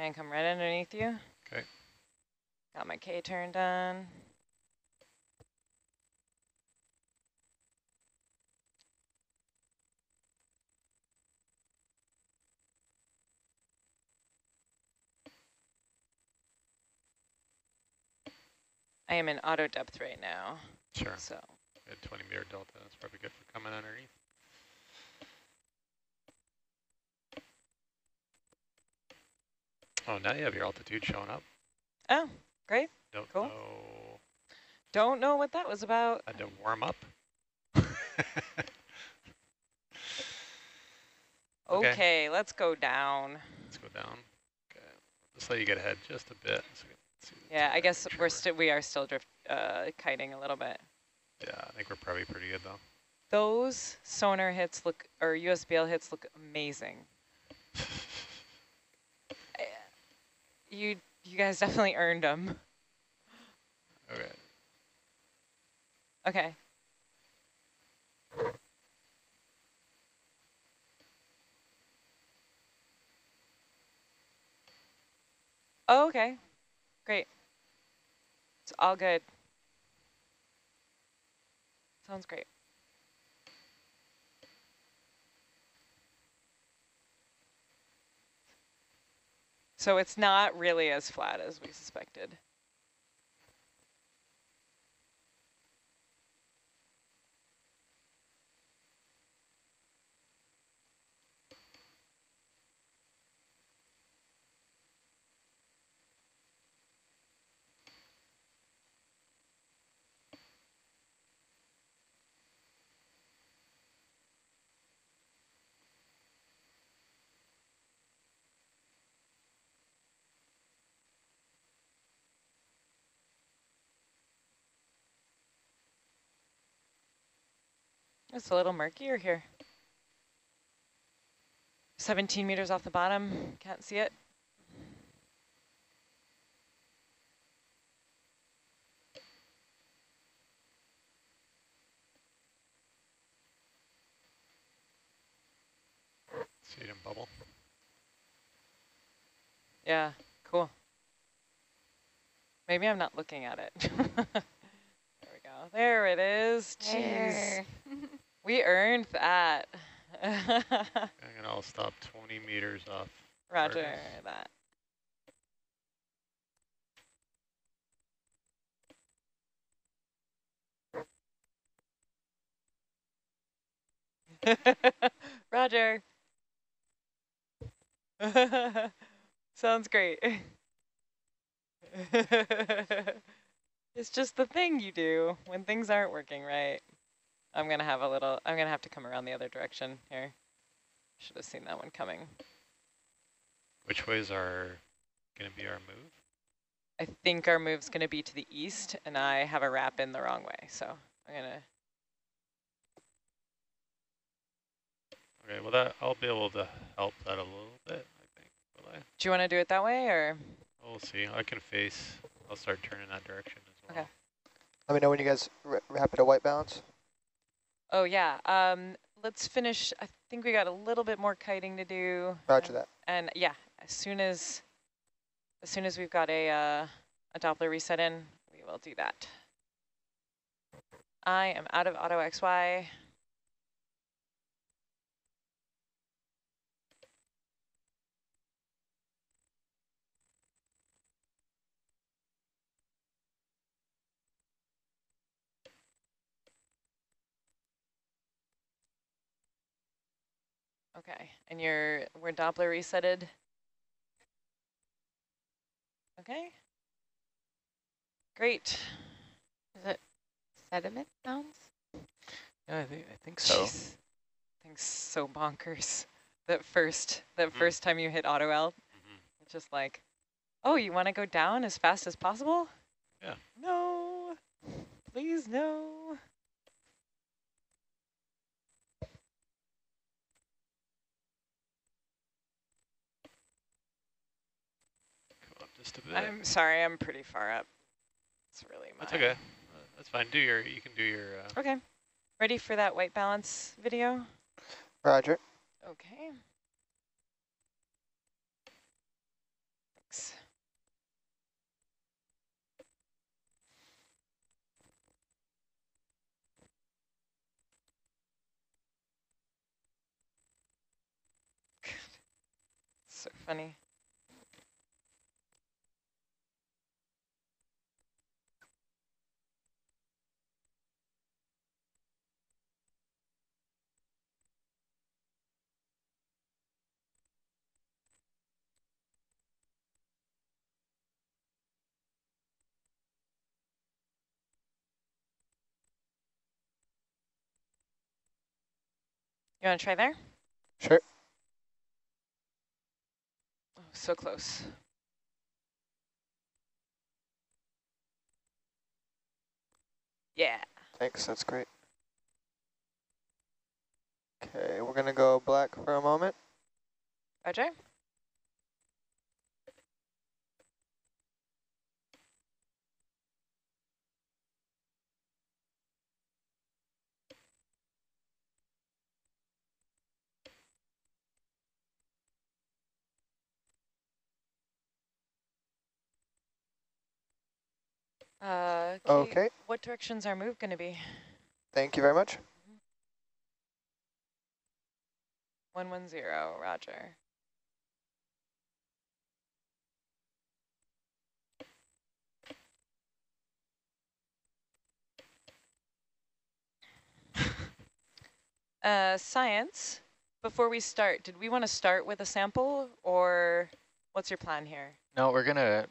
And come right underneath you. Okay. Got my K turned on. I am in auto depth right now. Sure. So At 20 meter delta. That's probably good for coming underneath. Oh, now you have your altitude showing up. Oh, great. Don't Cool. know. Don't know what that was about. Had to warm up. Okay, Okay. let's go down. Let's go down. Okay, let's let you get ahead just a bit. So we can see Yeah, I guess we're still we are still drift uh, kiting a little bit. Yeah, I think we're probably pretty good though. Those sonar hits look or USBL hits look amazing. You you guys definitely earned them. Okay. Okay. Oh, okay. Great. It's all good. Sounds great. So it's not really as flat as we suspected. It's a little murkier here. 17 meters off the bottom, can't see it. See it in bubble. Yeah, cool. Maybe I'm not looking at it. there we go. There it is. Jeez. There. We earned that. I'm gonna all stop 20 meters off. Roger Argus. that. Roger. Sounds great. it's just the thing you do when things aren't working right. I'm gonna have a little, I'm gonna have to come around the other direction here. Should have seen that one coming. Which ways are gonna be our move? I think our move's gonna be to the east and I have a wrap in the wrong way. So I'm gonna, Okay, well that I'll be able to help that a little bit, I think. Will I? do you wanna do it that way or? We'll see. I can face. I'll start turning that direction as well. Okay. Let me know when you guys r wrap it at white balance. Oh yeah, um, let's finish. I think we got a little bit more kiting to do. Roger and, that. And yeah, as soon as, as soon as we've got a, uh, a Doppler reset in, we will do that. I am out of auto XY. Okay, and you're, we're Doppler resetted. Okay. Great. Is it sediment sounds? Yeah, I think I think so. Jeez. Things so bonkers. That first, that Mhm. first time you hit auto L, Mhm. it's just like, oh, you want to go down as fast as possible? Yeah. No, please no. just a bit. I'm sorry, I'm pretty far up. It's really my... That's okay. That's fine. Do your, you can do your... Uh... Okay. Ready for that white balance video? Roger. Okay. Thanks. so funny. You want to try there? Sure. Oh, so close. Yeah. Thanks, that's great. Okay, we're gonna go black for a moment. Roger. Uh, Okay, What direction's our move going to be? thank you very much. 110, roger. uh, science, before we start, did we want to start with a sample or what's your plan here? No, we're gonna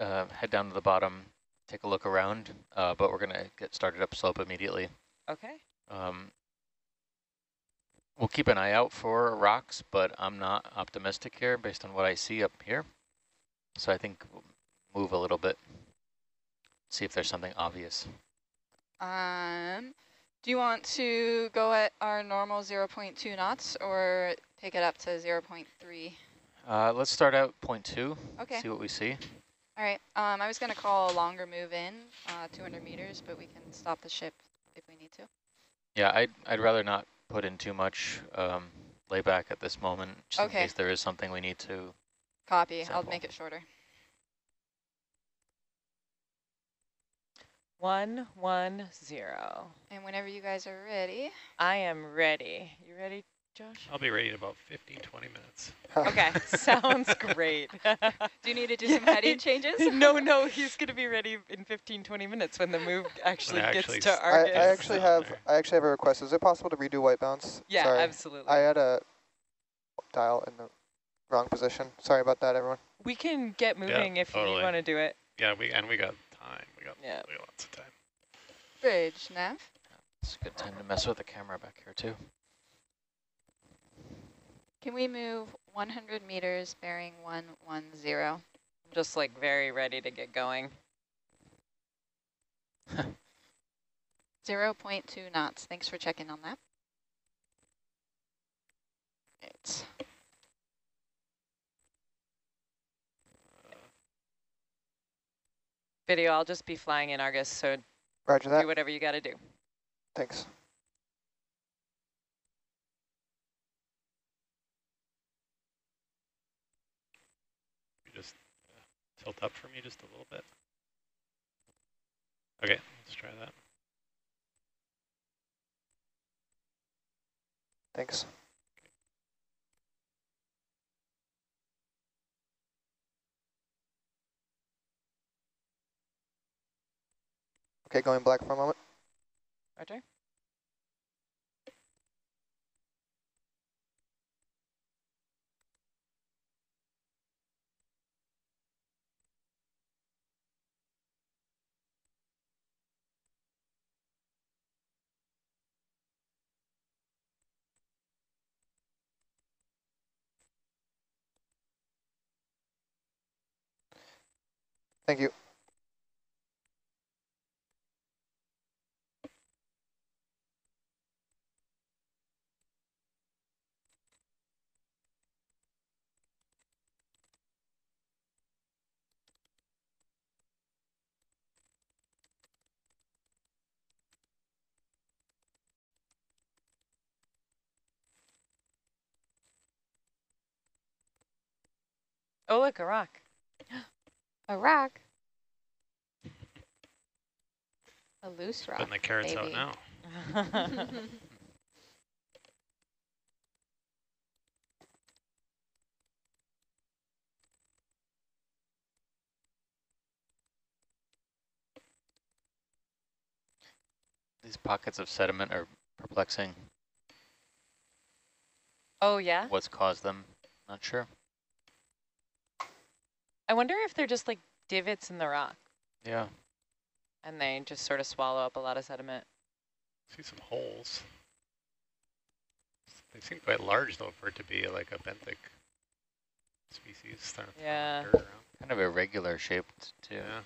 uh, head down to the bottom, take a look around, uh, but we're gonna get started up slope immediately. Okay. Um, we'll keep an eye out for rocks, but I'm not optimistic here based on what I see up here. So I think we'll move a little bit, see if there's something obvious. Um, do you want to go at our normal 0.2 knots or take it up to 0.3? Uh, let's start out point 0.2, Okay. see what we see. All right. Um, I was going to call a longer move in, uh, 200 meters, but we can stop the ship if we need to. Yeah, I'd, I'd rather not put in too much um, layback at this moment, just Okay. in case there is something we need to. Copy. I'll make it shorter. One, one, zero. And whenever you guys are ready, I am ready. You ready, Josh? I'll be ready in about 15, 20 minutes. Okay, sounds great. do you need to do some heading changes? no, no, he's going to be ready in 15, 20 minutes when the move actually, actually gets to s- I, Argus. I actually have there. I actually have a request. Is it possible to redo white bounce? yeah, Sorry. absolutely. I had a dial in the wrong position. Sorry about that, everyone. we can get moving if you want to do it. Yeah, we and we got time. We got, Yeah. we got lots of time. Bridge, Nav. It's a good time to mess with the camera back here too. Can we move 100 meters bearing 110? I'm just like very ready to get going. 0.2 knots. Thanks for checking on that. Right. Video, I'll just be flying in Argus, so Roger that. do whatever you got to do. Thanks. You just uh, tilt up for me just a little bit. Okay, let's try that. Thanks. Okay, going black for a moment. Roger. Thank you. Oh, look, a rock. A rock. A loose rock. Putting the carrots maybe. out now. These pockets of sediment are perplexing. Oh, yeah? What's caused them? Not sure. I wonder if they're just like divots in the rock Yeah. and they just sort of swallow up a lot of sediment. See some holes. They seem quite large though for it to be like a benthic species. Starting to Yeah. Kind of irregular shaped too. Yeah.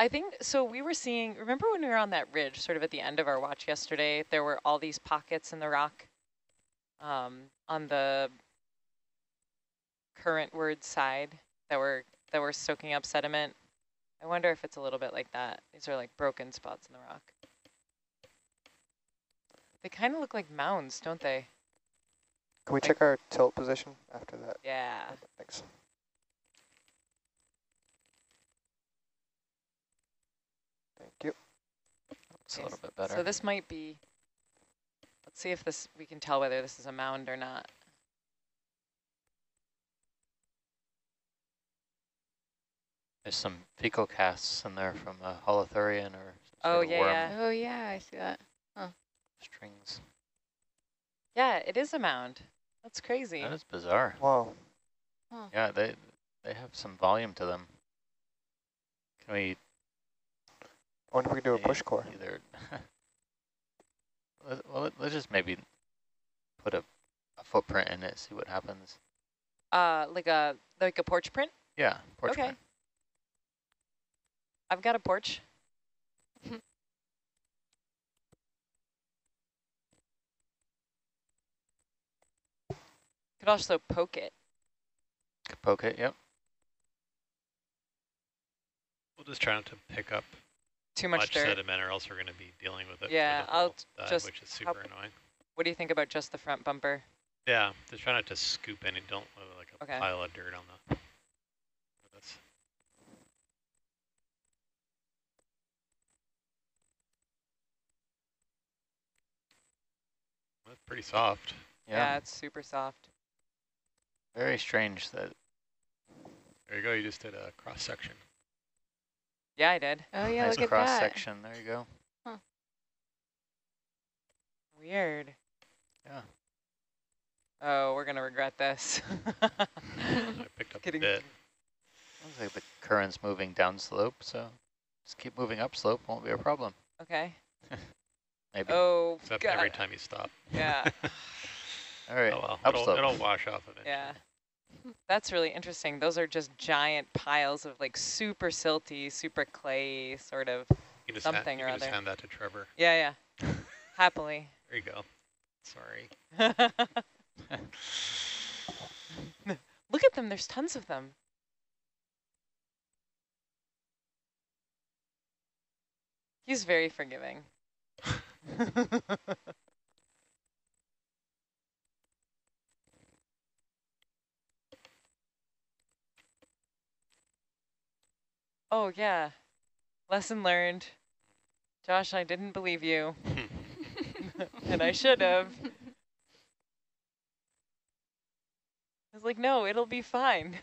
I think, so we were seeing, remember when we were on that ridge, sort of at the end of our watch yesterday, there were all these pockets in the rock um, on the currentward side that were that were soaking up sediment. I wonder if it's a little bit like that. These are like broken spots in the rock. They kind of look like mounds, don't they? Can we check our tilt position after that? Yeah. Thanks. Thank you. It's a little bit better. So this might be, let's see if this, we can tell whether this is a mound or not. There's some fecal casts in there from a holothurian or Oh, yeah, yeah. Oh, yeah, I see that. strings. Yeah, it is a mound. That's crazy. That is bizarre. Wow. Yeah, they they have some volume to them. Can we I wonder if we can do a push core. Either. let, well, let- let's just maybe put a, a footprint in it, see what happens. Uh, like a like a porch print. Yeah, porch Okay. print. I've got a porch. Could also poke it. Could Poke it. Yep. We'll just try not to pick up Too much, much, dirt. sediment or else we're going to be dealing with it. Yeah, I'll whole just Which is help- super annoying. What do you think about just the front bumper? Yeah, just try not to scoop any, don't uh, like a Okay. pile of dirt on the. That's That's pretty soft. Yeah, Yeah. it's super soft. Very strange that There you go. You just did a cross section. Yeah, I did. Oh, yeah, nice look at cross that. section. There you go. Huh. Weird. Yeah. Oh, we're gonna regret this. I picked up Kidding. a bit. Looks like the current's moving down slope, so just keep moving up slope. Won't be a problem. okay. Maybe. Oh Except God. every time you stop. Yeah. All right. Oh well, up it'll, it'll wash off eventually. Yeah. That's really interesting. Those are just giant piles of like super silty, super clay sort of. You can just hand- Something you or can just other. hand that to Trevor. Yeah, yeah. Happily. There you go. Sorry. Look at them. There's tons of them. He's very forgiving. oh, yeah. Lesson learned. Josh, I didn't believe you. and I should have. I was like, no, it'll be fine.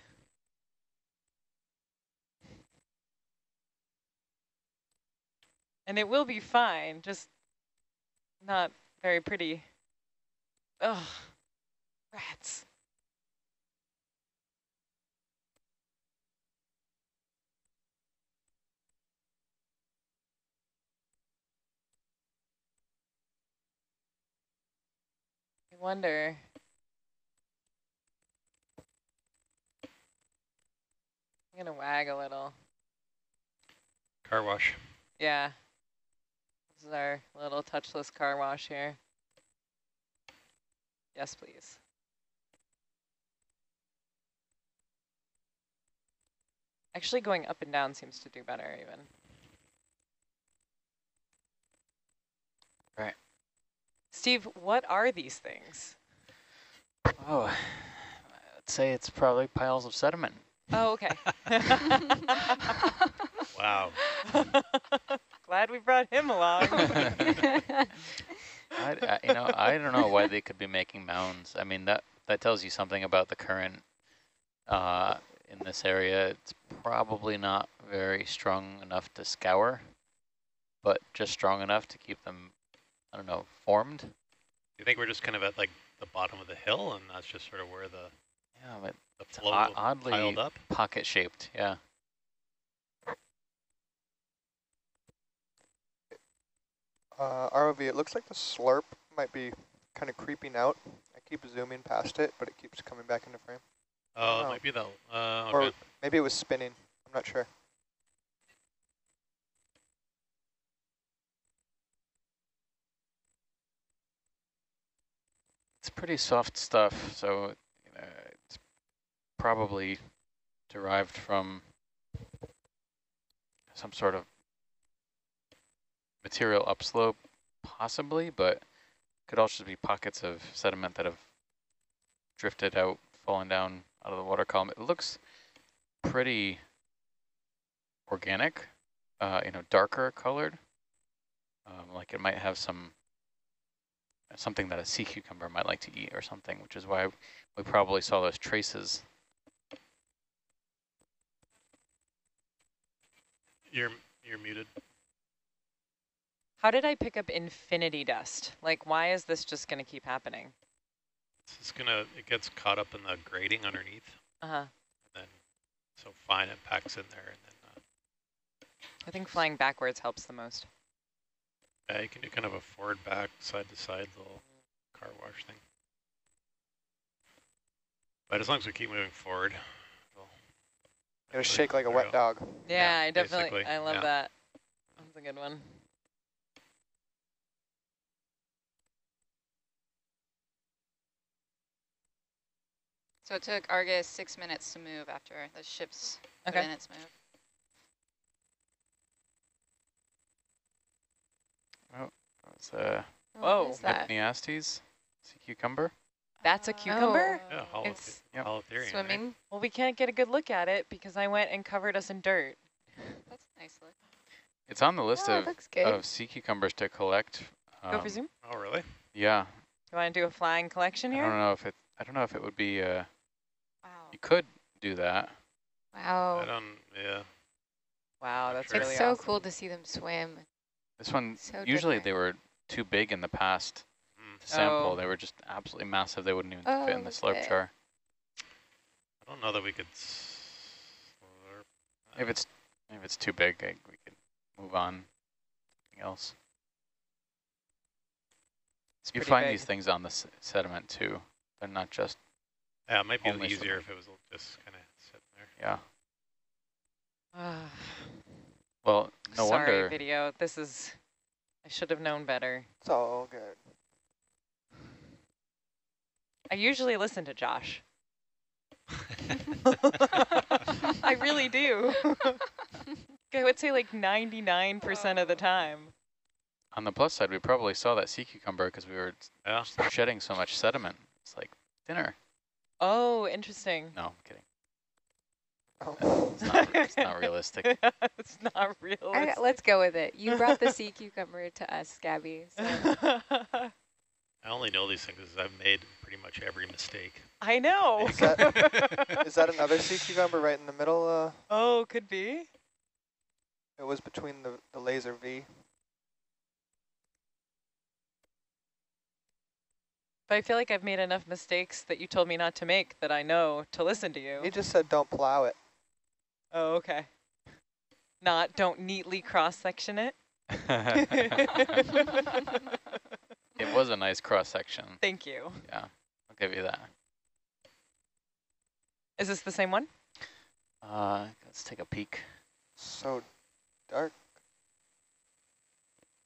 And it will be fine, just not very pretty. Ugh, rats. I wonder. I'm gonna wag a little. Car wash. Yeah. This is our little touchless car wash here. Yes, please. Actually, going up and down seems to do better even. Right. Steve, what are these things? Oh, I'd say it's probably piles of sediment. Oh, okay. Wow. Glad we brought him along. I, I, you know, I don't know why they could be making mounds. I mean, that that tells you something about the current uh, in this area. It's probably not very strong enough to scour, but just strong enough to keep them I don't know, formed. Do you think we're just kind of at like the bottom of the hill and that's just sort of where the, Yeah, but the flow o- oddly piled up? pocket shaped. Yeah. Uh, ROV, it looks like the slurp might be kind of creeping out. I keep zooming past it, but it keeps coming back into frame. Oh, Oh. it might be that. Uh, Or okay. maybe it was spinning. I'm not sure. It's pretty soft stuff, so uh, it's probably derived from some sort of material upslope, possibly, but could also be pockets of sediment that have drifted out, fallen down out of the water column. It looks pretty organic, uh, you know, darker colored, um, like it might have some something that a sea cucumber might like to eat or something, which is why we probably saw those traces. You're you're muted. How did I pick up infinity dust? Like, why is this just going to keep happening? It's just gonna it gets caught up in the grating underneath, Uh-huh. and then so fine it packs in there, and then uh, I think flying backwards helps the most. yeah, you can do kind of a forward back side to side little car wash thing. But as long as we keep moving forward, it'll It'll shake like a wet dog. Yeah, Yeah, I definitely, basically, I love yeah. that. That's a good one. So it took Argus six minutes to move after the ship's put Okay. in its move. It's a Whoa. What is that? Enypniastes sea cucumber. That's a cucumber? Oh, Yeah, hollow, It's Yep. holothurian, right? swimming. Well, we can't get a good look at it because I went and covered us in dirt. That's a nice look. It's on the list Oh, of, of sea cucumbers to collect. Go for Um, zoom. Oh, really? Yeah, You want to do a flying collection here? I here? don't know if it. I don't know if it would be. Uh, Wow. You could do that. wow. I don't. Yeah. Wow, that's Sure. It's so awesome. cool to see them swim. This one So usually different. they were too big in the past Mm. to sample. Oh. They were just absolutely massive. They wouldn't even Oh, fit in the slurp okay. jar. I don't know that we could. Slurp. If it's if it's too big, I, we could move on. Something else. It's You find big. these things on the s- sediment too, They're not just Yeah, it might be Only easier swimming. if it was just kind of sitting there. yeah. Ah, Well, no Sorry, wonder. video. This is, I should have known better. It's all good. I usually listen to Josh. I really do. I would say like 99% of the time. On the plus side, we probably saw that sea cucumber because we were Yeah. shedding so much sediment. It's like dinner. Oh, interesting. No, I'm kidding. Oh. It's not, it's not realistic. it's not All realistic. right, let's go with it. You brought the sea cucumber to us, Gabby. So. I only know these things because I've made pretty much every mistake. I know. Is that- Is that another sea cucumber right in the middle? Uh, oh, could be. it was between the, the laser V. But I feel like I've made enough mistakes that you told me not to make that I know to listen to you. He just said don't plow it. Oh, okay. Not don't neatly cross-section it. it was a nice cross section. Thank you. Yeah, I'll give you that. Is this the same one? Uh, let's take a peek. So dark.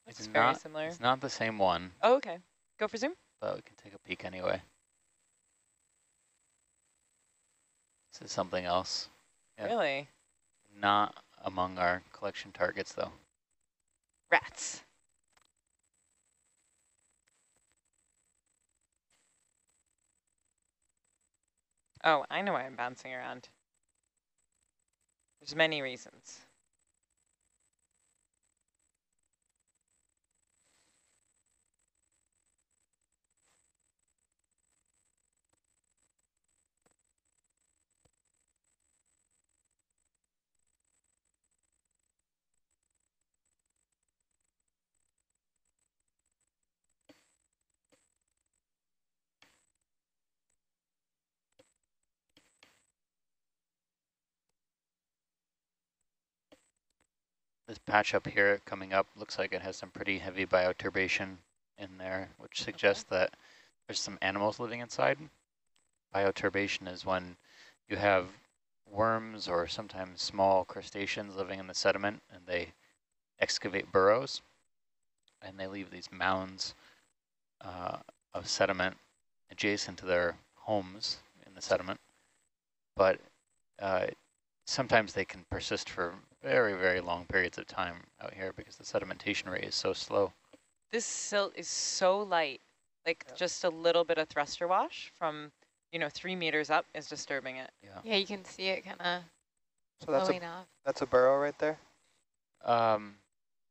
It's It's very not- similar. It's not the same one, Oh, okay. Go for zoom. But we can take a peek anyway. This is something else. Yeah. Really? Not among our collection targets, though. Rats. Oh, I know why I'm bouncing around. There's many reasons. This patch up here coming up looks like it has some pretty heavy bioturbation in there, which suggests that there's some animals living inside. Bioturbation is when you have worms or sometimes small crustaceans living in the sediment and they excavate burrows and they leave these mounds uh, of sediment adjacent to their homes in the sediment. But uh, sometimes they can persist for very, very long periods of time out here because the sedimentation rate is so slow. This silt is so light, like Yeah. just a little bit of thruster wash from, you know, three meters up is disturbing it. Yeah. Yeah, you can see it kind of So that's a, blowing off. that's a burrow right there? Um,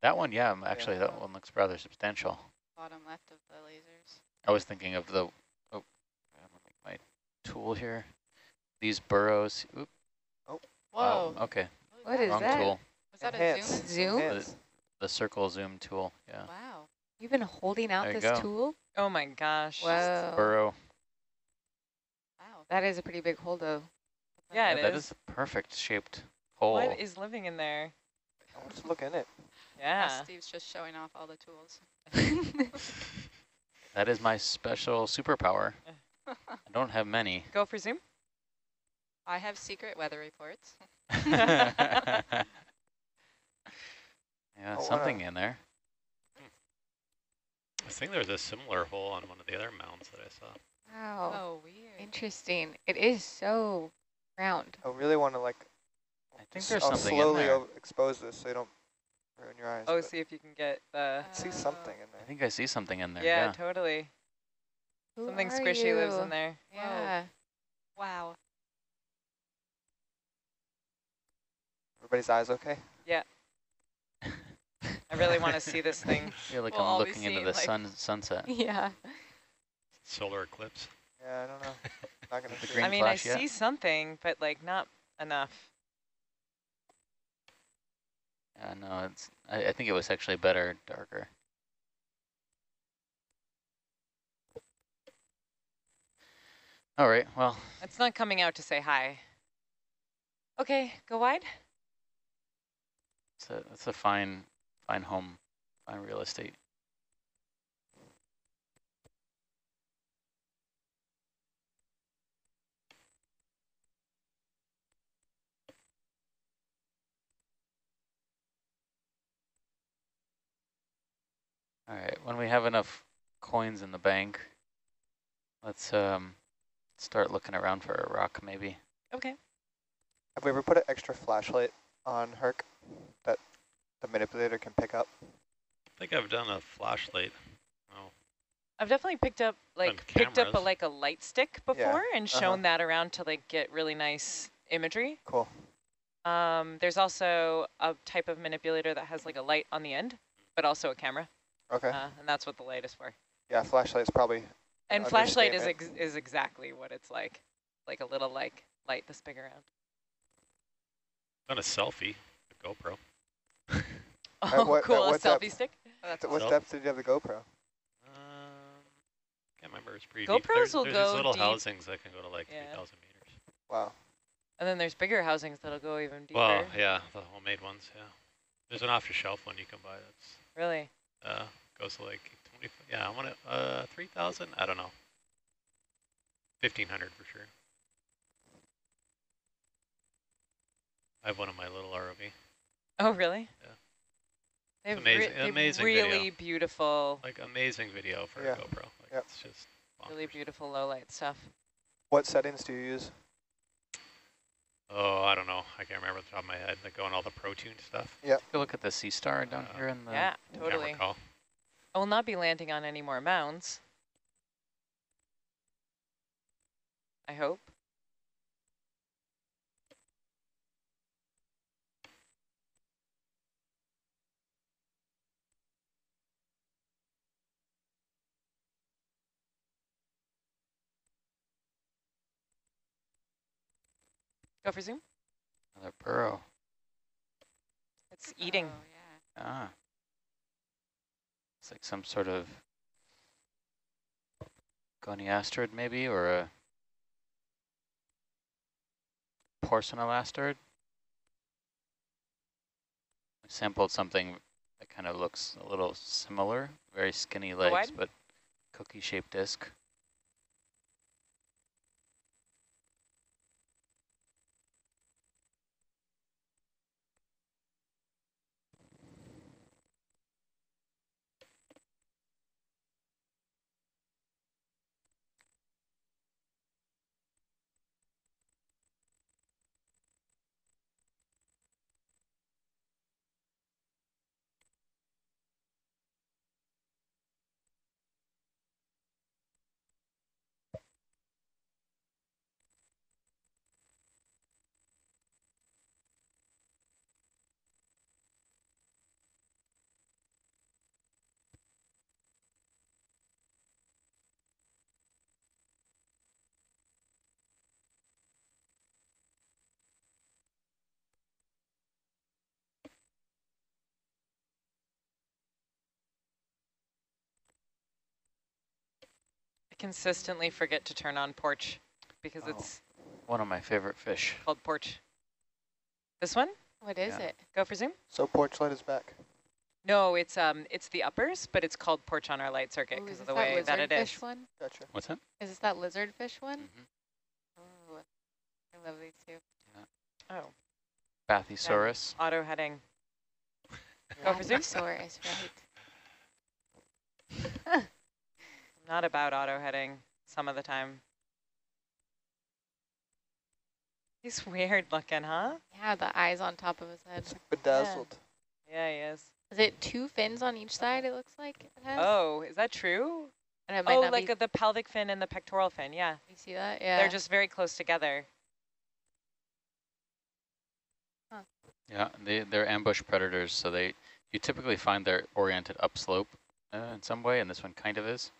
that one, yeah, um, actually Yeah. that one looks rather substantial. Bottom left of the lasers. I was thinking of the, oh, I have my tool here. These burrows, oop, Whoa. wow, okay, What is wrong that? tool. Was that a zoom? Zoom? Enhance. The circle zoom tool, yeah. Wow. You've been holding out There you this go. tool? Oh my gosh. Whoa. Burrow. Wow. That is a pretty big hole, though. Yeah, Yeah, it that is. is a perfect shaped hole. What is living in there? I'll just look in it. Yeah. Steve's just showing off all the tools. That is my special superpower. I don't have many. Go for zoom. I have secret weather reports. yeah, Oh, something a- in there. I think there's a similar hole on one of the other mounds that I saw. Wow. Oh, weird. Interesting. It is so round. I really want to like. I think there's I'll something in slowly there. o- expose this so you don't ruin your eyes. Oh, see if you can get the. I see something in there. I think I see something in there. yeah, Yeah. totally. Who Something are squishy lives in there. Yeah. Wow. Everybody's eyes okay? Yeah. I really want to see this thing. I feel like We'll I'm looking into the like- sun sunset. Yeah. Solar eclipse. Yeah, I don't know. Not gonna The see I mean, I yet? see something, but like not enough. Yeah, no, it's. I, I think it was actually better darker. All right. Well, It's not coming out to say hi. Okay, go wide. It's a it's a fine fine home, fine real estate. All right. When we have enough coins in the bank, let's um start looking around for a rock, maybe. Okay. Have we ever put an extra flashlight on Herc that the manipulator can pick up? I think I've done a flashlight. Oh, I've definitely picked up like picked up a like a light stick before and uh-huh. shown that around to like get really nice imagery. Cool. Um, there's also a type of manipulator that has like a light on the end, but also a camera, Okay. uh, and that's what the light is for. yeah, flashlight's probably And flashlight is ex is exactly what it's like, like a little like light this big around. done a selfie, a GoPro. Oh, what- at cool! A selfie depth? stick. Oh, that's what Self- depth did you have the GoPro? Um, can't remember. It's pretty GoPros deep. There's, will there's go these little deep. housings that can go to like Yeah. 3,000 meters. Wow. And then there's bigger housings that'll go even deeper. Well, yeah, the homemade ones, yeah. There's an off-the-shelf one you can buy that's Really? uh goes to like 20. Yeah, I want it. Uh, 3,000. I don't know. 1,500 for sure. I have one in my little ROV. Oh, really? Yeah. They have amazing- re- amazing really video. beautiful, Like amazing video for Yeah. a GoPro. Like Yep. it's just really beautiful low light stuff. What settings do you use? Oh, I don't know. I can't remember off the top of my head. Like going all the pro tune stuff. Take a look at the sea star down Uh, here in the. yeah, totally. recall. I will not be landing on any more mounds. I hope. Go for zoom. Another burrow. It's eating. Oh, yeah. Ah. It's like some sort of goniasterid maybe, or a porcelain Like sampled something that kind of looks a little similar, very skinny legs, but cookie-shaped disc. Consistently forget to turn on porch because Oh. it's One of my favorite fish. called porch. This one? What is Yeah. it? Go for zoom? So porch light is back. No, it's um, it's the uppers, but it's called porch on our light circuit because of this the way that it lizardfish is. one? Gotcha. What's that? Is this that lizardfish one? Mhm. Ooh, I love these two. Oh, Bathysaurus. auto heading. Go for zoom? Brachiosaurus, right. Not about auto heading some of the time. He's weird looking, huh? Yeah, the eyes on top of his head. It's like bedazzled. Yeah, he is. Is it two fins on each side, it looks like it has? Oh, is that true? And it might Oh, not like be, uh, the pelvic fin and the pectoral fin, yeah. you see that? Yeah. They're just very close together. Yeah, they, they're ambush predators, so they you typically find they're oriented upslope uh, in some way, and this one kind of is.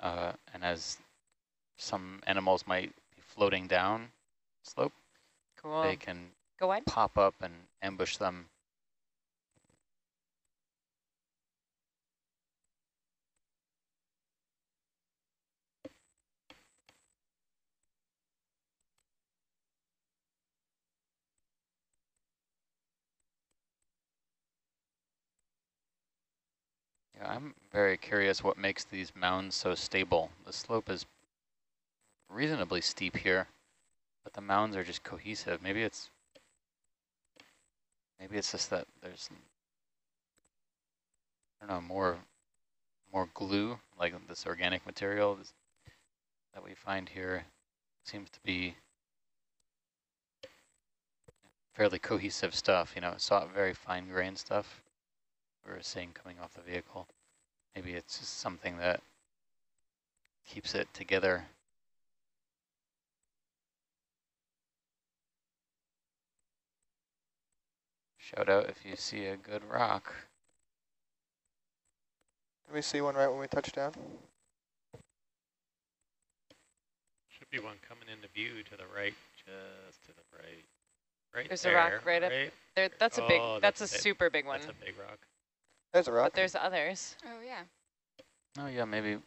Uh, and as some animals might be floating down slope, Cool. they can Go pop up and ambush them. Yeah, I'm very curious what makes these mounds so stable. The slope is reasonably steep here, but the mounds are just cohesive. Maybe it's maybe it's just that there's I don't know more more glue like this organic material that we find here seems to be fairly cohesive stuff. You know, soft, very fine grained stuff we were seeing coming off the vehicle. Maybe it's just something that keeps it together. Shout out if you see a good rock. Can we see one right when we touch down? Should be one coming into view to the right, just to the right. Right There's a rock right up? There, that's a big, Oh, that's, that's a a big- super big one. That's a big rock. There's a rock. But there's others. Oh, yeah. Oh yeah, maybe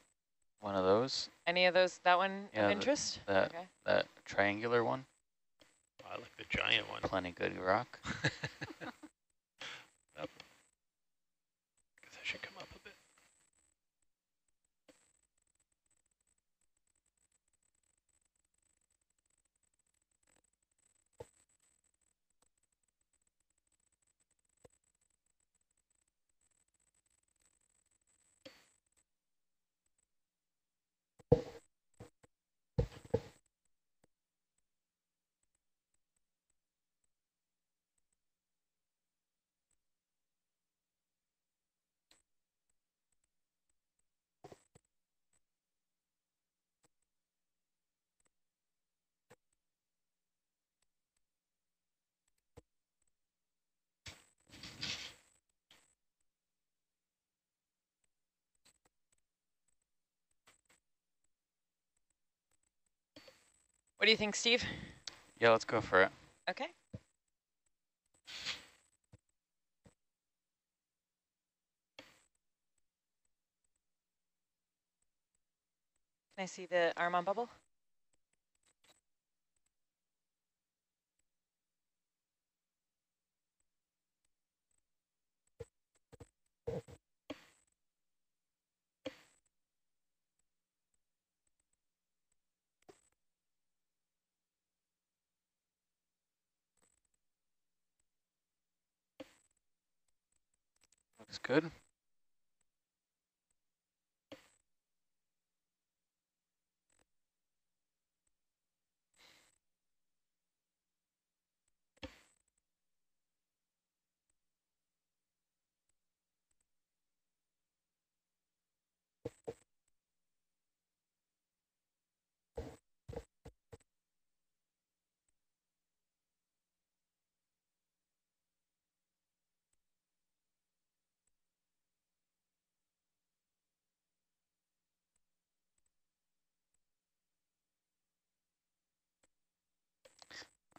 one of those. Any of those, that one Yeah, of the- interest? that- okay. That triangular one. Oh, I like the giant one. Plenty good rock. Up. Guess I should come up a bit. What do you think, Steve? Yeah, let's go for it. Okay. Can I see the arm on bubble? Good.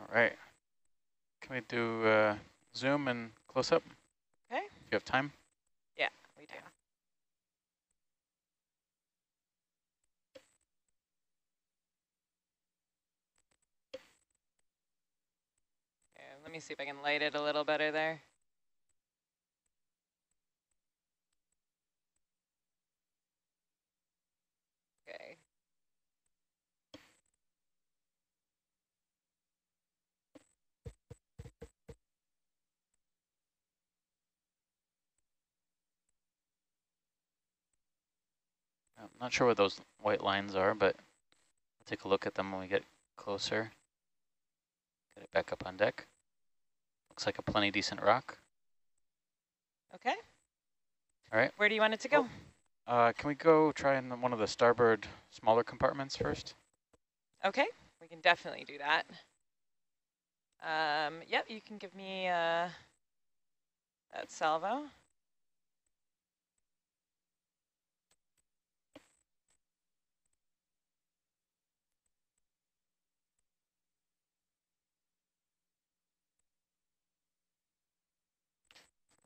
All right. Can we do uh, zoom and close up? Okay. If you have time. Yeah, we do. Here, let me see if I can light it a little better there. Okay. I'm not sure what those white lines are, but we'll take a look at them when we get closer. Get it back up on deck. Looks like a plenty decent rock. Okay. All right. Where do you want it to go? Uh, can we go try in one of the starboard smaller compartments first? Okay, we can definitely do that. Um, yep, you can give me uh, that salvo.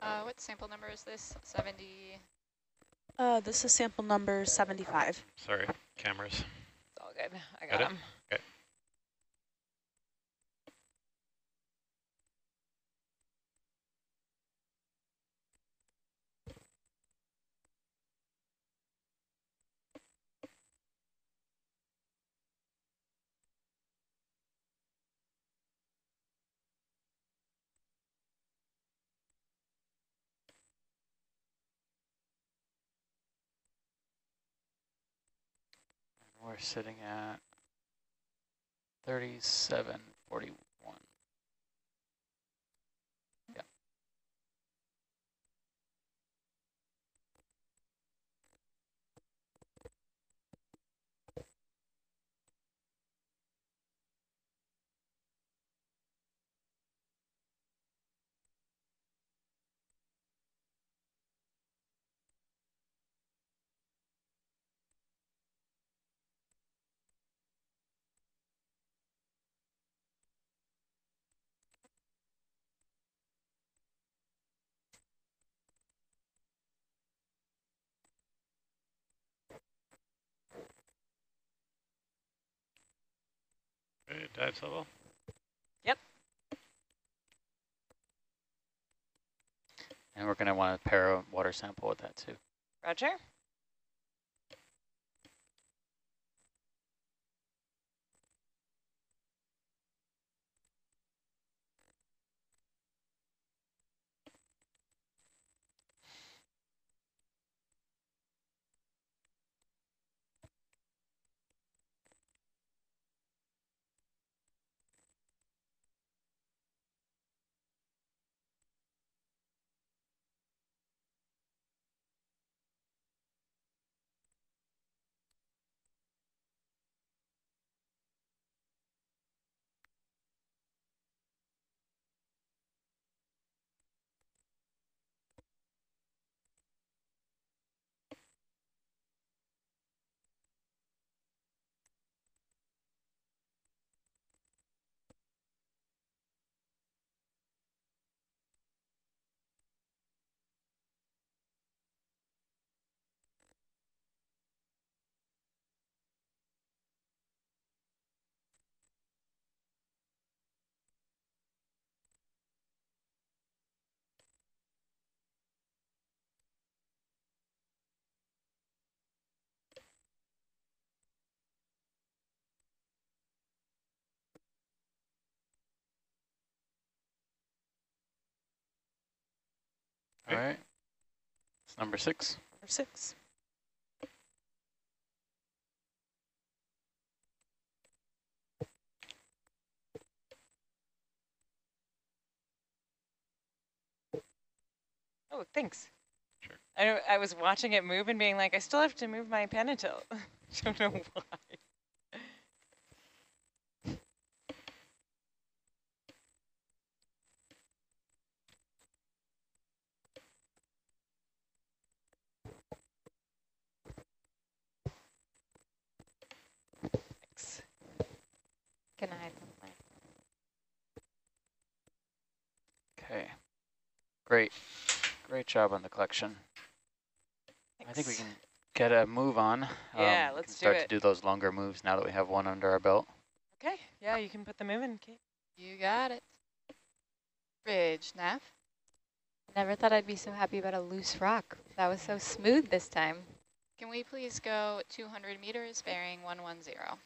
Uh, what sample number is this? 70. Uh, this is sample number 75. Sorry, cameras. It's all good. I Got got it? them. Okay. We're sitting at 3741. Yeah. Okay, dive level. Yep. And we're going to want to pair a water sample with that too. Roger. All right. That's number six. Number six. Oh, thanks. Sure. I I was watching it move and being like, I still have to move my pen penitil. Don't know why. Thanks. Can I hide from my Okay. Great. Great job on the collection. I think we can get a move on. Yeah, Um, let's can do start it. to do those longer moves now that we have one under our belt. Okay, yeah, you can put the move in, Kate. You got it. Bridge, Nav. Never thought I'd be so happy about a loose rock. That was so smooth this time. Can we please go 200 meters bearing 110?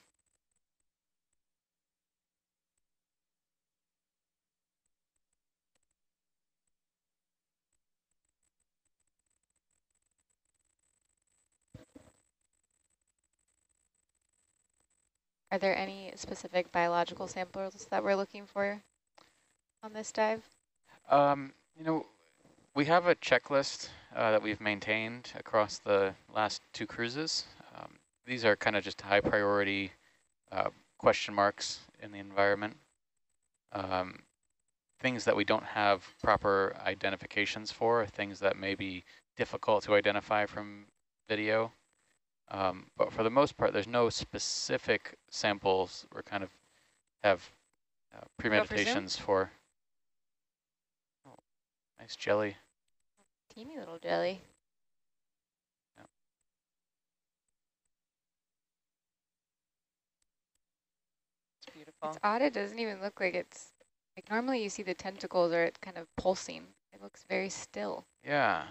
Are there any specific biological samples that we're looking for on this dive? Um, you know, we have a checklist uh, that we've maintained across the last two cruises. Um, these are kind of just high priority uh, question marks in the environment. Um, things that we don't have proper identifications for, things that may be difficult to identify from video. Um, but for the most part, there's no specific samples we're kind of have uh, premeditations for. Oh, nice jelly. Teeny little jelly. It's beautiful. It's odd, it doesn't even look like it's, like normally you see the tentacles are kind of pulsing. It looks very still. Yeah.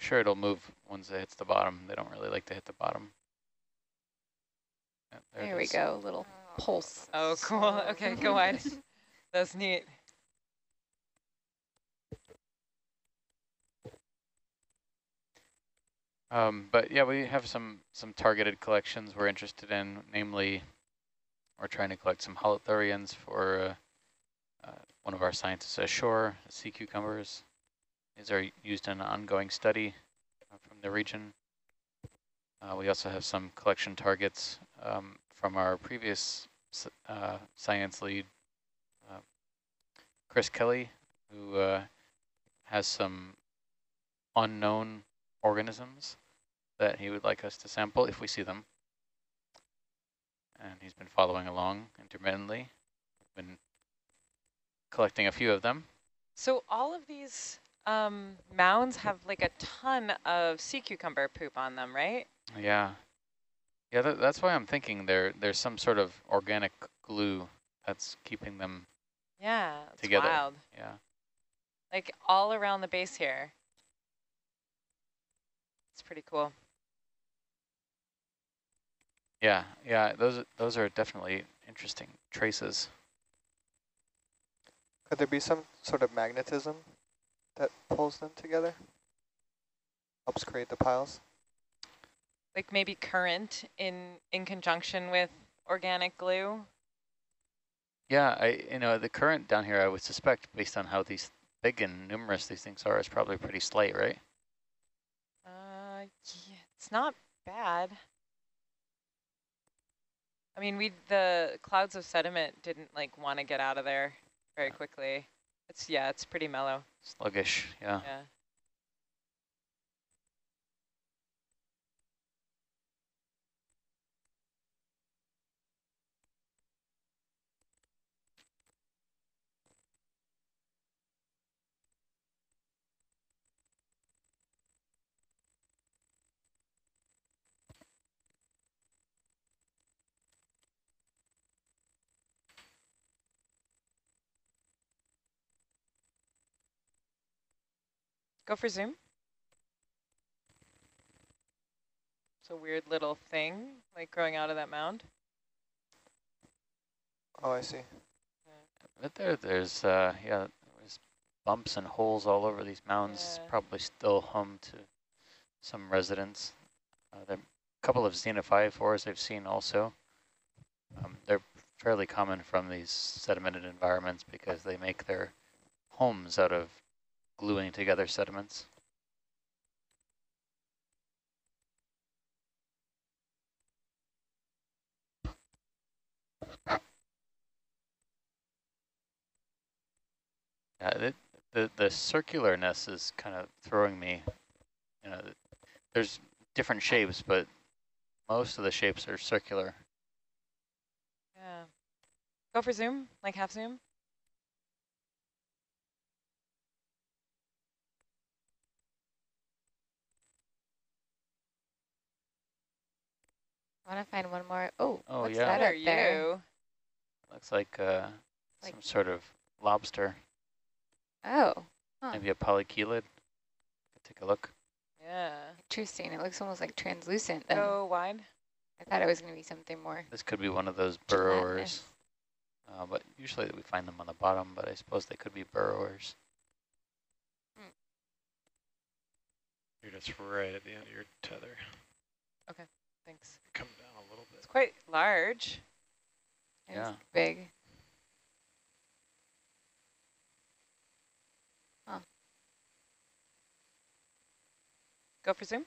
I'm sure it'll move once it hits the bottom. They don't really like to hit the bottom. Yeah, there There we is. go, little pulse. Oh, cool. Okay, go wide. That's neat. Um, but yeah, we have some some targeted collections we're interested in. Namely, we're trying to collect some holothurians for uh, uh, one of our scientists ashore, sea cucumbers. These are used in an ongoing study uh, from the region. Uh, we also have some collection targets um, from our previous uh, science lead, uh, Chris Kelly, who uh, has some unknown organisms that he would like us to sample if we see them. And he's been following along intermittently. Been collecting a few of them. So all of these um, mounds have like a ton of sea cucumber poop on them, right? Yeah. Yeah, that, that's why I'm thinking there there's some sort of organic glue that's keeping them, Yeah, it's Together. wild. yeah. Like all around the base here. It's pretty cool. Yeah, yeah, those those are definitely interesting traces. Could there be some sort of magnetism that pulls them together? Helps create the piles? Like maybe current in in conjunction with organic glue. Yeah, I you know, the current down here I would suspect based on how these big and numerous these things are is probably pretty slight, right? Uh, yeah, it's not bad. I mean, we the clouds of sediment didn't like want to get out of there very quickly. It's yeah, it's pretty mellow. Sluggish, yeah. Yeah. Go for zoom. It's a weird little thing, like growing out of that mound. Oh, I see. But there there's uh yeah, there's bumps and holes all over these mounds, Yeah. probably still home to some residents. Uh, there are a couple of xenophyophores I've seen also. Um, they're fairly common from these sedimented environments because they make their homes out of gluing together sediments. Yeah, the the circularness is kind of throwing me. You know, there's different shapes, but most of the shapes are circular. Yeah. Go for zoom, like half zoom. Want to find one more. Oh, Oh, what's yeah. that What up are there? you? Looks like uh, Like- some sort of lobster, Oh, Huh. maybe a polychelid. Take a look. Yeah. interesting. It looks almost like translucent. Then. Go wide. I thought it was going to be something more. This could be one of those burrowers, uh, but usually we find them on the bottom. But I suppose they could be burrowers. You're just right at the end of your tether. Thanks. Come down a little bit. It's quite large. It's Yeah. big. Go for zoom.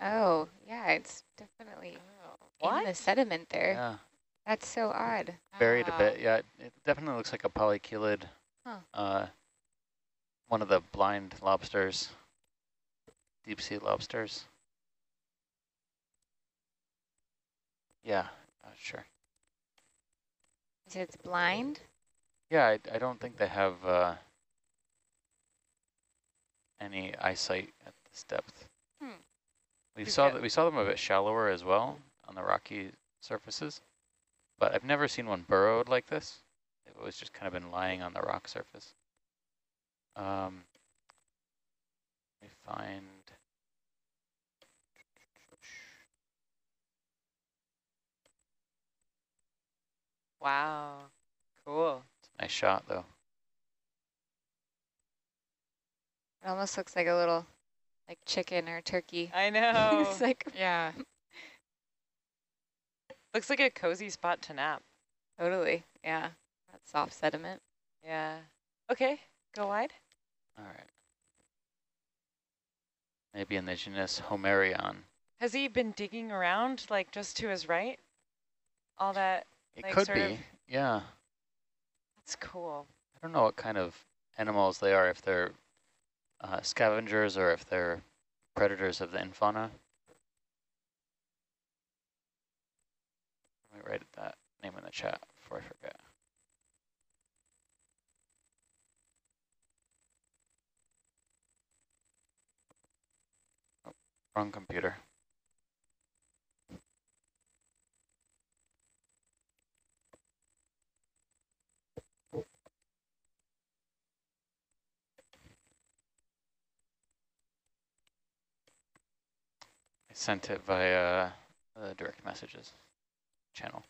Oh, yeah, it's definitely in the sediment there. Yeah, That's so odd. buried a bit. Yeah, it, it definitely looks like a polychelid. Huh. Uh, one of the blind lobsters, deep sea lobsters. Yeah, uh, sure. Said it's blind? Yeah, I, I don't think they have uh, any eyesight at this depth. Hmm. We saw that we saw them a bit shallower as well on the rocky surfaces, but I've never seen one burrowed like this. They've always just kind of been lying on the rock surface. Um, let me find. Wow. Cool. Nice shot though. It almost looks like a little, like chicken or turkey. I know. it's like, Yeah. Looks like a cozy spot to nap. totally, yeah. That soft sediment. Yeah. Okay. Go wide. All right. Maybe in the genus Homeryon. Has he been digging around, like just to his right? All that. It Like could be, of- yeah. That's cool. I don't know what kind of animals they are, if they're uh, scavengers or if they're predators of the infauna. Let me write that name in the chat before I forget. Oh, wrong computer. Sent it via uh, direct messages channel.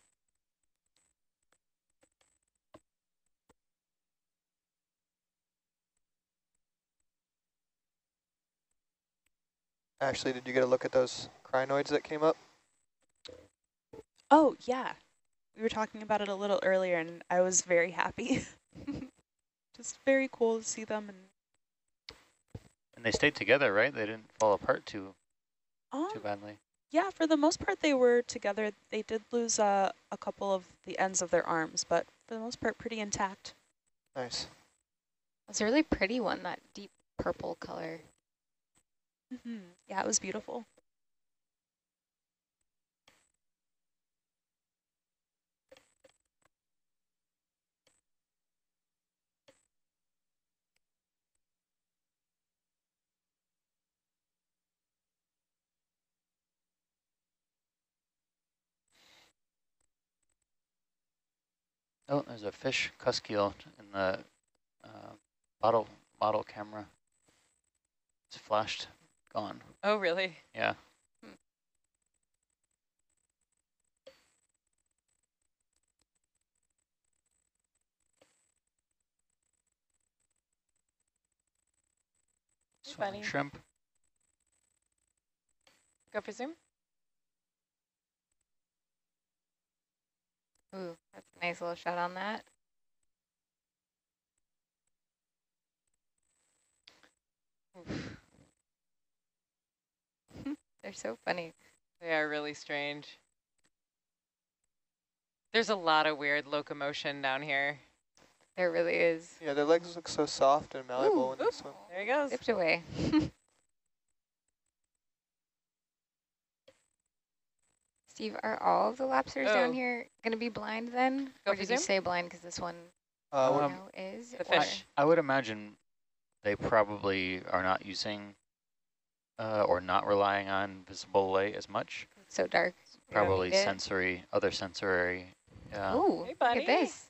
Ashley, did you get a look at those crinoids that came up? Oh, yeah. We were talking about it a little earlier, and I was very happy. Just very cool to see them. And And they stayed together, right? They didn't fall apart too um, too badly. yeah, for the most part, they were together. They did lose uh, a couple of the ends of their arms, but for the most part, pretty intact. Nice. It's a really pretty one, that deep purple color. hmm Yeah, it was beautiful. Oh, there's a fish cuskeel in the uh, bottle camera. It's flashed, gone. Oh, really? Yeah. Hmm. Funny. shrimp. Go for zoom. Ooh, that's a nice little shot on that. They're so funny. They are really strange. There's a lot of weird locomotion down here. There really is. Yeah, their legs look so soft and malleable Ooh, when they oop. swim. There he goes. Zipped away. Steve, are all of the lobsters Oh. down here going to be blind then? Go or for did you say blind because this one Uh, Um, is? The fish. I would imagine they probably are not using uh, or not relying on visible light as much. It's so dark. Probably need it. sensory, other sensory. Yeah. Ooh, Hey, look at this.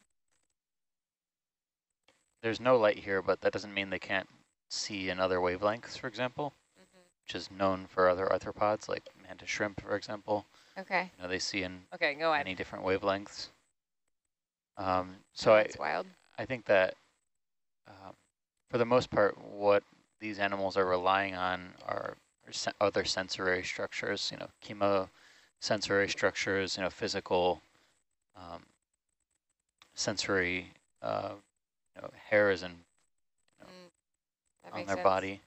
There's no light here, but that doesn't mean they can't see in other wavelengths, for example, Mhm. which is known for other arthropods, like mantis shrimp, for example. Okay. You know, they see in Okay, go ahead. many different wavelengths. Um, so Oh, I, wild. I think that um, for the most part, what these animals are relying on are, are sen other sensory structures, you know, chemosensory structures, you know, physical um, sensory, uh, you know, hairs and know, Mm, on their sense. body.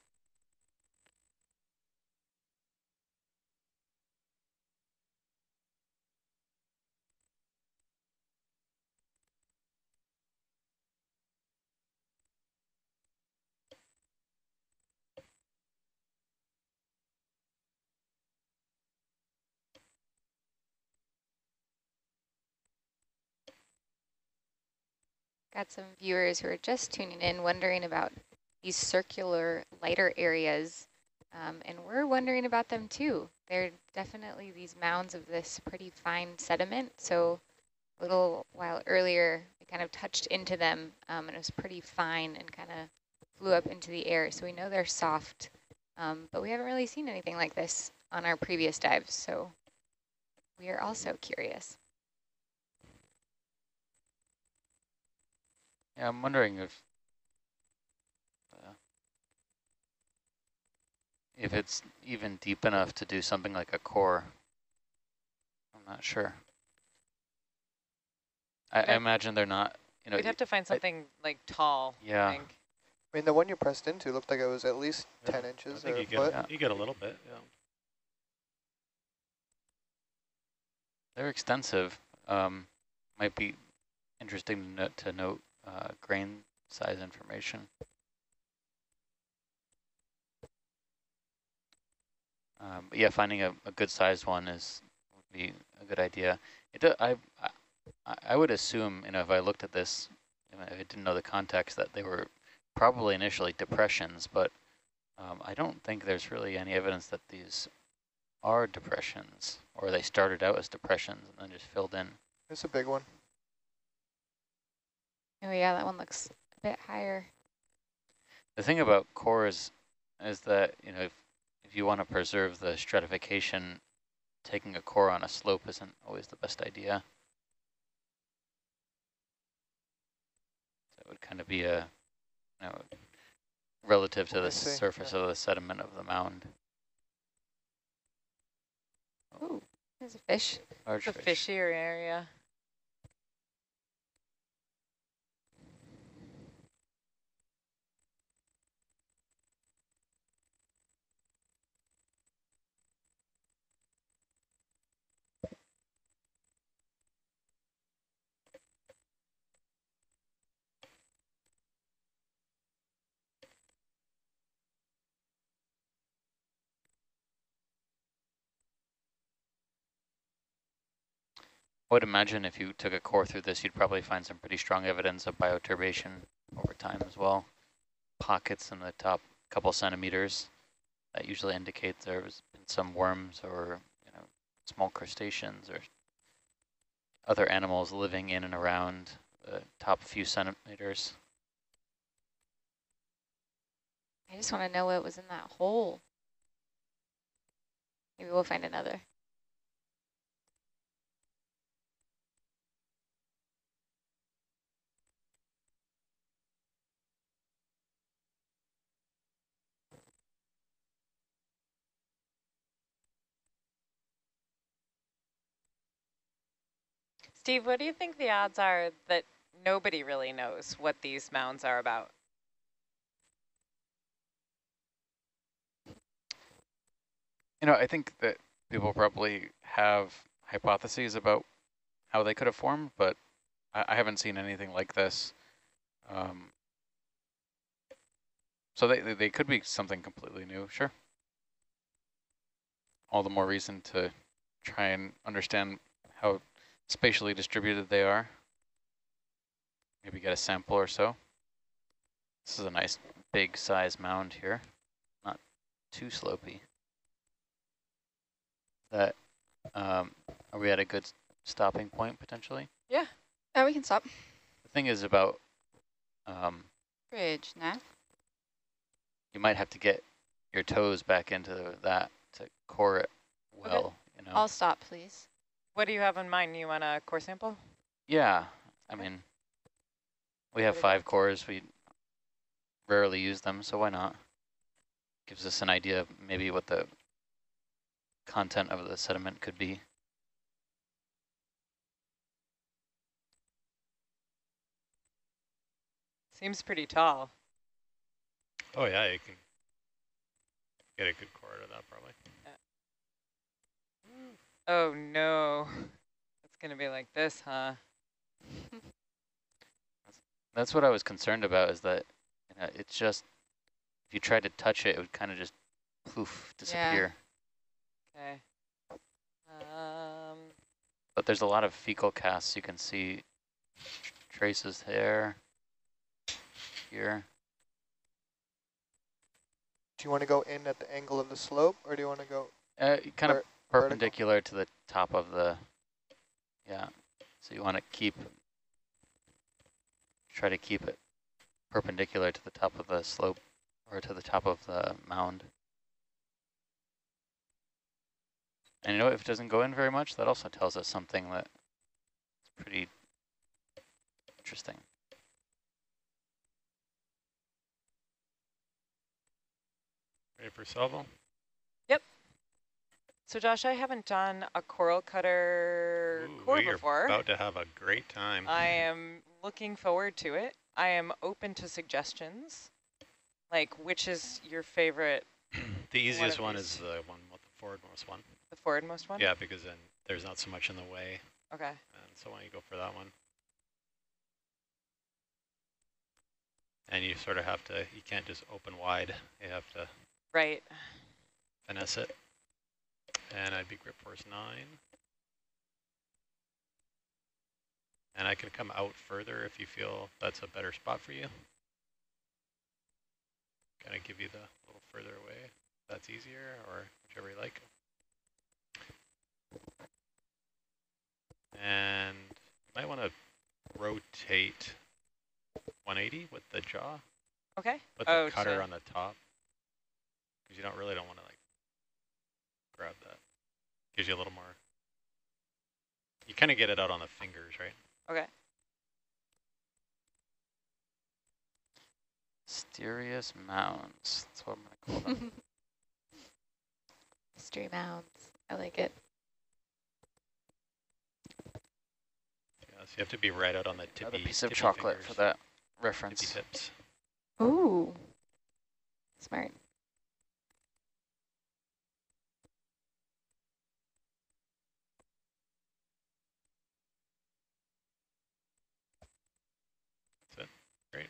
Got some viewers who are just tuning in wondering about these circular lighter areas. Um, and we're wondering about them too. They're definitely these mounds of this pretty fine sediment. So a little while earlier, we kind of touched into them um, and it was pretty fine and kind of flew up into the air. So we know they're soft, um, but we haven't really seen anything like this on our previous dives. So we are also curious. Yeah, I'm wondering if uh, if it's even deep enough to do something like a core. I'm not sure. I, I imagine they're not. You know, We'd have to find something like tall, Yeah. I think. I mean, the one you pressed into looked like it was at least Yeah, 10 I inches think or you a get, foot. Yeah. you get a little bit, yeah. they're extensive. Um, might be interesting to note, to note uh, grain size information. Um, yeah, finding a, a good sized one is would be a good idea. It do, I, I I would assume, you know, if I looked at this, if I didn't know the context, that they were probably initially depressions, but um, I don't think there's really any evidence that these are depressions, or they started out as depressions and then just filled in. It's a big one. Oh yeah, that one looks a bit higher. The thing about cores is that, you know, if, if you want to preserve the stratification, taking a core on a slope isn't always the best idea. That would kind of be a, you know, relative to I the see, surface yeah. of the sediment of the mound. Ooh, there's a fish. Large It's a fish. fishier area. Would imagine if you took a core through this, you'd probably find some pretty strong evidence of bioturbation over time as well. Pockets in the top couple centimeters that usually indicate there's been some worms or you know small crustaceans or other animals living in and around the top few centimeters. I just want to know what was in that hole. Maybe we'll find another. Steve, what do you think the odds are that nobody really knows what these mounds are about? You know, I think that people probably have hypotheses about how they could have formed, but I, I haven't seen anything like this. Um, so they, they could be something completely new, sure. All the more reason to try and understand how spatially distributed they are. Maybe get a sample or so. This is a nice big size mound here, not too slopey. That, um, are we at a good stopping point potentially? Yeah, yeah, we can stop. The thing is about, um, Bridge, nav. you might have to get your toes back into that to core it well, you know? I'll stop, please. What do you have in mind? You want a core sample? Yeah, I mean, we have What do you five cores. We rarely use them, so why not? Gives us an idea of maybe what the content of the sediment could be. Seems pretty tall. Oh yeah, you can get a good core out of that probably. Oh no. It's gonna be like this, huh? That's what I was concerned about is that you know, it's just, if you tried to touch it, it would kind of just poof, disappear. Okay. Um, But there's a lot of fecal casts. You can see tr- traces there, here. Do you want to go in at the angle of the slope, or do you want to go? Uh, kind of Ver- vertical? Perpendicular to the top of the, yeah. So you want to keep, try to keep it perpendicular to the top of the slope or to the top of the mound. And you know, if it doesn't go in very much, that also tells us something that is pretty interesting. Ready for salvo? So Josh, I haven't done a coral cutter Ooh, core before. about to have a great time. I am looking forward to it. I am open to suggestions. Like, which is your favorite, the easiest of one is the one with the forwardmost one. the forwardmost one? Yeah, because then there's not so much in the way. Okay. And so why don't you go for that one? And you sort of have to, you can't just open wide. You have to Right. finesse it. And I'd be grip force nine. And I can come out further if you feel that's a better spot for you. Kind of give you the little further away. That's easier or whichever you like. And you might want to rotate 180 with the jaw. Okay. Put the Oh, cutter on the top. Because you don't really don't want to like grab that. Gives you a little more. You kind of get it out on the fingers, right? Okay. Mysterious mounds. That's what I'm going to call them. Mystery mounds. I like it. Yeah, so you have to be right out on the tippy. Another piece of chocolate fingers, for that Tippy reference. tips. Ooh. Smart. That's it. Great.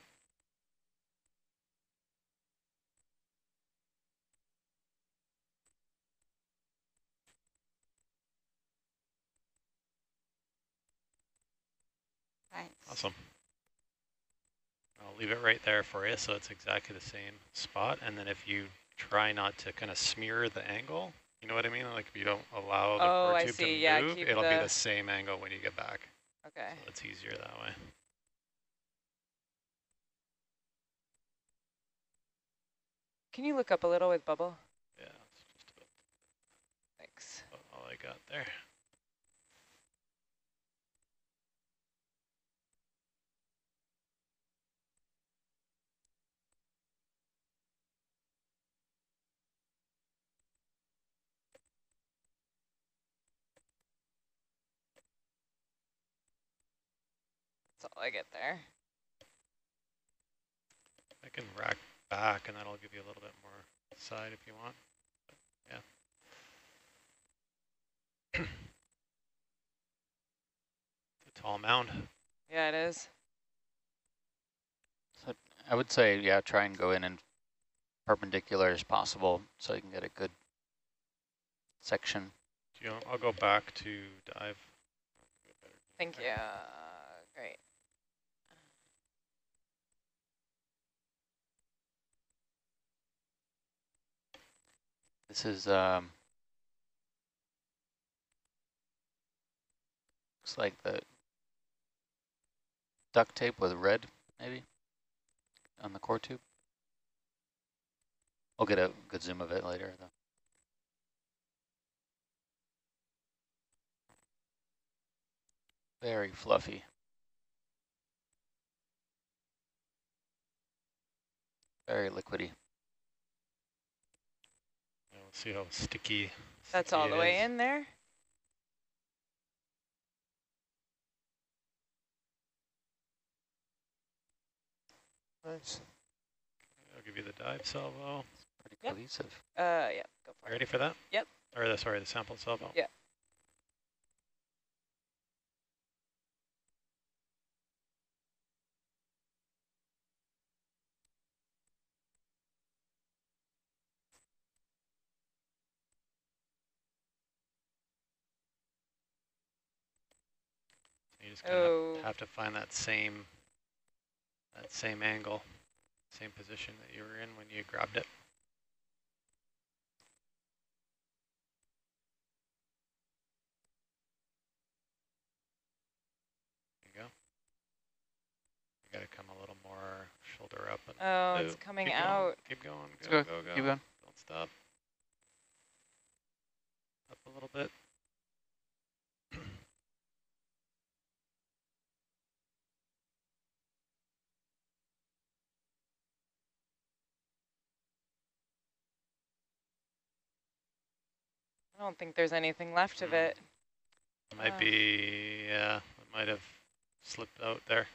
Nice. Awesome. I'll leave it right there for you so it's exactly the same spot. And then if you try not to kind of smear the angle, you know what I mean? Like if you don't allow the Oh, I tube see. to Yeah, move, keep it'll be the- the same angle when you get back. Okay. So it's easier that way. Can you look up a little with bubble? Yeah, that's just about Thanks. all I got there. I get there. I can rack back and that'll give you a little bit more side if you want. But yeah. it's a tall mound. Yeah, it is. So I would say, yeah, try and go in and perpendicular as possible so you can get a good section. Do you know, I'll go back to dive. Thank you. Great. This is, um, looks like the duct tape with red, maybe, on the core tube. We'll get a good zoom of it later, though. Very fluffy. Very liquidy. Yeah, Let's see how sticky. That's sticky all it the way is. in there. Nice. I'll give you the dive salvo. Pretty Yep. cohesive. Uh, yeah, go for You it. ready for that? Yep. Or the, sorry, the sample salvo. Yeah. Just kind Oh. of have to find that same that same angle, same position that you were in when you grabbed it. There you go. You got to come a little more shoulder up. And Oh, it's coming keep going, out. Keep going. Go, go, go, go. keep going. Don't stop. Up a little bit. I don't think there's anything left of it. It might Uh. be, yeah, it might have slipped out there.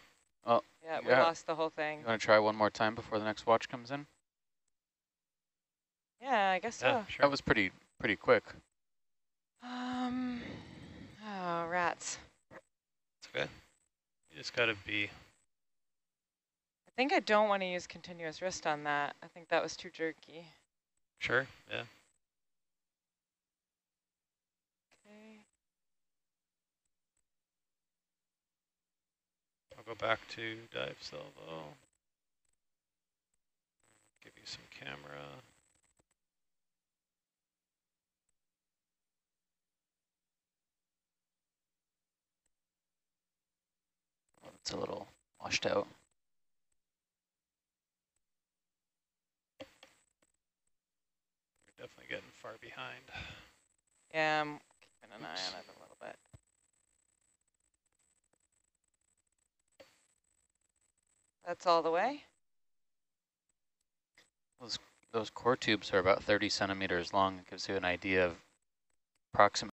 Oh, yeah, we Yeah. lost the whole thing. You want to try one more time before the next watch comes in? Yeah, I guess Yeah, so. sure. That was pretty pretty quick. Um, oh, rats. It's okay. You just got to be, I think I don't want to use continuous wrist on that. I think that was too jerky. sure, yeah. Go back to dive salvo. Give you some camera. Oh, it's a little washed out. You're definitely getting far behind. Yeah, I'm keeping an eye on it a little bit. That's all the way? Those those core tubes are about 30 centimeters long. It gives you an idea of approximate